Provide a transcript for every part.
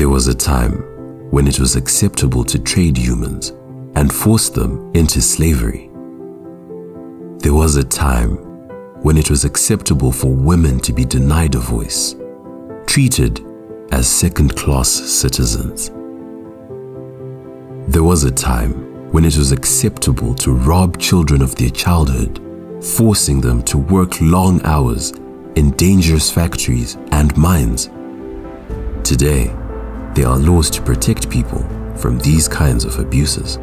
There was a time when it was acceptable to trade humans and force them into slavery. There was a time when it was acceptable for women to be denied a voice, treated as second-class citizens. There was a time when it was acceptable to rob children of their childhood, forcing them to work long hours in dangerous factories and mines. Today, there are laws to protect people from these kinds of abuses.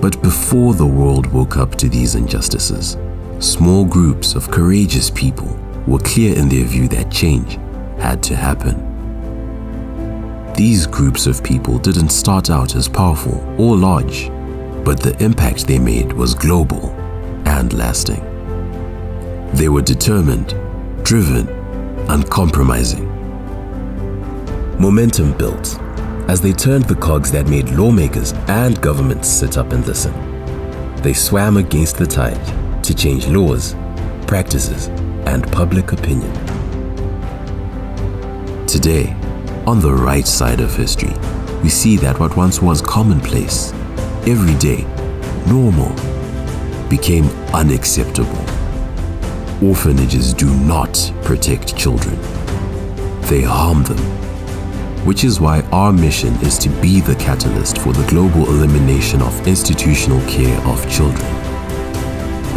But before the world woke up to these injustices, small groups of courageous people were clear in their view that change had to happen. These groups of people didn't start out as powerful or large, but the impact they made was global and lasting. They were determined, driven, and uncompromising. Momentum built as they turned the cogs that made lawmakers and governments sit up and listen. They swam against the tide to change laws, practices, and public opinion. Today, on the right side of history, we see that what once was commonplace, everyday, normal, became unacceptable. Orphanages do not protect children. They harm them which is why our mission is to be the catalyst for the global elimination of institutional care of children.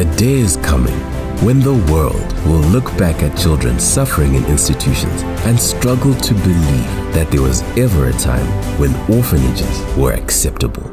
A day is coming when the world will look back at children suffering in institutions and struggle to believe that there was ever a time when orphanages were acceptable.